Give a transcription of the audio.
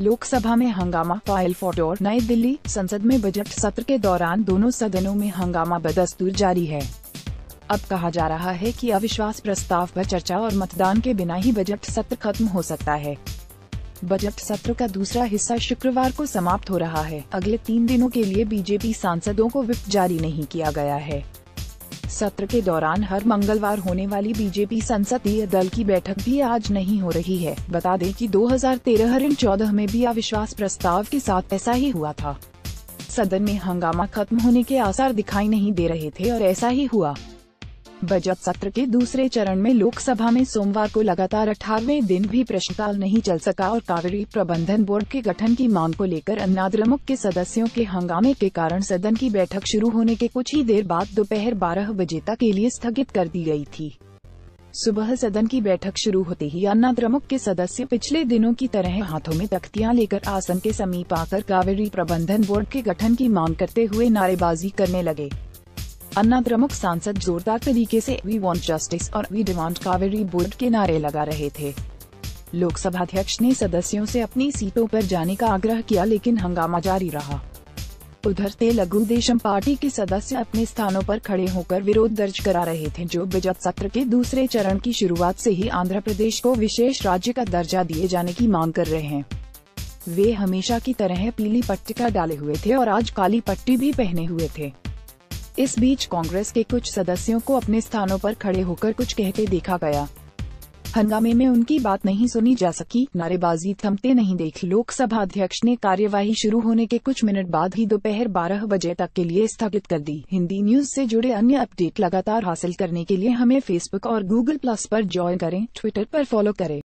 लोकसभा में हंगामा file photo नई दिल्ली संसद में बजट सत्र के दौरान दोनों सदनों में हंगामा बदस्तूर जारी है। अब कहा जा रहा है कि अविश्वास प्रस्ताव पर चर्चा और मतदान के बिना ही बजट सत्र खत्म हो सकता है। बजट सत्र का दूसरा हिस्सा शुक्रवार को समाप्त हो रहा है। अगले तीन दिनों के लिए बीजेपी सांसदों को विप जारी नहीं किया गया है। सत्र के दौरान हर मंगलवार होने वाली बीजेपी संसदीय दल की बैठक भी आज नहीं हो रही है। बता दें कि 2013 चौदह में भी अविश्वास प्रस्ताव के साथ ऐसा ही हुआ था। सदन में हंगामा खत्म होने के आसार दिखाई नहीं दे रहे थे और ऐसा ही हुआ। बजट सत्र के दूसरे चरण में लोकसभा में सोमवार को लगातार अठारहवें दिन भी प्रश्नकाल नहीं चल सका और कावेरी प्रबंधन बोर्ड के गठन की मांग को लेकर अन्नाद्रमुक के सदस्यों के हंगामे के कारण सदन की बैठक शुरू होने के कुछ ही देर बाद दोपहर 12 बजे तक के लिए स्थगित कर दी गई थी। सुबह सदन की बैठक शुरू होते ही अन्ना द्रमुक के सदस्य पिछले दिनों की तरह हाथों में तख्तियाँ लेकर आसन के समीप आकर कावेरी प्रबंधन बोर्ड के गठन की मांग करते हुए नारेबाजी करने लगे। अन्ना प्रमुख सांसद जोरदार तरीके से वी वॉन्ट जस्टिस और वी डिमांड कावेरी बोर्ड के नारे लगा रहे थे। लोकसभा अध्यक्ष ने सदस्यों से अपनी सीटों पर जाने का आग्रह किया लेकिन हंगामा जारी रहा। उधर तेलुगु देशम पार्टी के सदस्य अपने स्थानों पर खड़े होकर विरोध दर्ज करा रहे थे, जो बजट सत्र के दूसरे चरण की शुरुआत से ही आंध्र प्रदेश को विशेष राज्य का दर्जा दिए जाने की मांग कर रहे हैं। वे हमेशा की तरह पीली पट्टिका डाले हुए थे और आज काली पट्टी भी पहने हुए थे। इस बीच कांग्रेस के कुछ सदस्यों को अपने स्थानों पर खड़े होकर कुछ कहते देखा गया। हंगामे में उनकी बात नहीं सुनी जा सकी, नारेबाजी थमते नहीं देख। लोकसभा अध्यक्ष ने कार्यवाही शुरू होने के कुछ मिनट बाद ही दोपहर 12 बजे तक के लिए स्थगित कर दी। हिंदी न्यूज़ से जुड़े अन्य अपडेट लगातार हासिल करने के लिए हमें फेसबुक और गूगल प्लस पर ज्वाइन करें ट्विटर पर फॉलो करें।